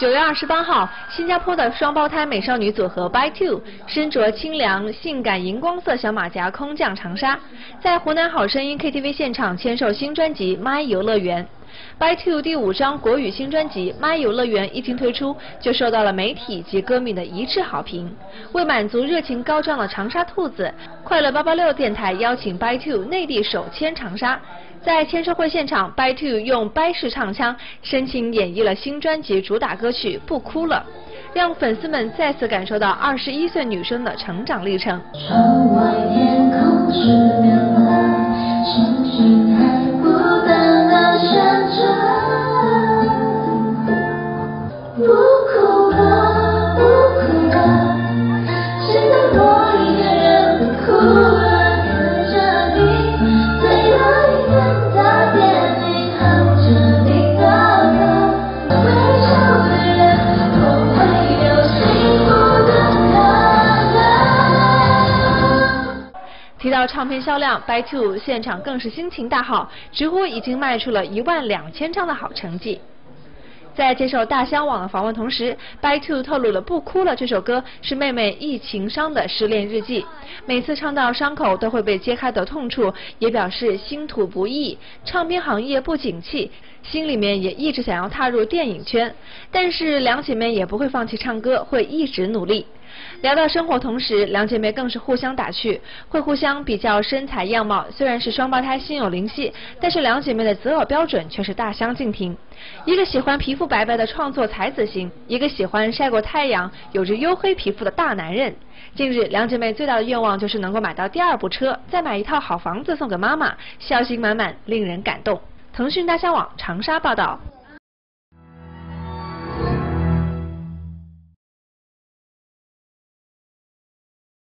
九月二十八号，新加坡的双胞胎美少女组合 By Two 身着清凉、性感荧光色小马甲空降长沙，在湖南好声音 KTV 现场签售新专辑《My 游乐园》。By Two 第五张国语新专辑《My 游乐园》一经推出，就受到了媒体及歌迷的一致好评。为满足热情高涨的长沙兔子，快乐八八六电台邀请 By Two 内地首签长沙。在签售会现场，By Two 用掰式唱腔深情演绎了新专辑主打歌曲《不哭了》，让粉丝们再次感受到二十一岁女生的成长历程。窗外天空是亮提到唱片销量，By Two 现场更是心情大好，直呼已经卖出了一万两千张的好成绩。在接受大香网的访问同时，By Two 透露了《不哭了》这首歌是妹妹疫情伤的失恋日记，每次唱到伤口都会被揭开的痛处，也表示心土不易，唱片行业不景气，心里面也一直想要踏入电影圈，但是两姐妹也不会放弃唱歌，会一直努力。聊到生活，同时两姐妹更是互相打趣，会互相比较身材样貌。虽然是双胞胎，心有灵犀，但是两姐妹的择偶标准却是大相径庭。一个喜欢皮肤白白的创作才子型，一个喜欢晒过太阳、有着黝黑皮肤的大男人。近日，两姐妹最大的愿望就是能够买到第二部车，再买一套好房子送给妈妈，孝心满满，令人感动。腾讯大象网长沙报道。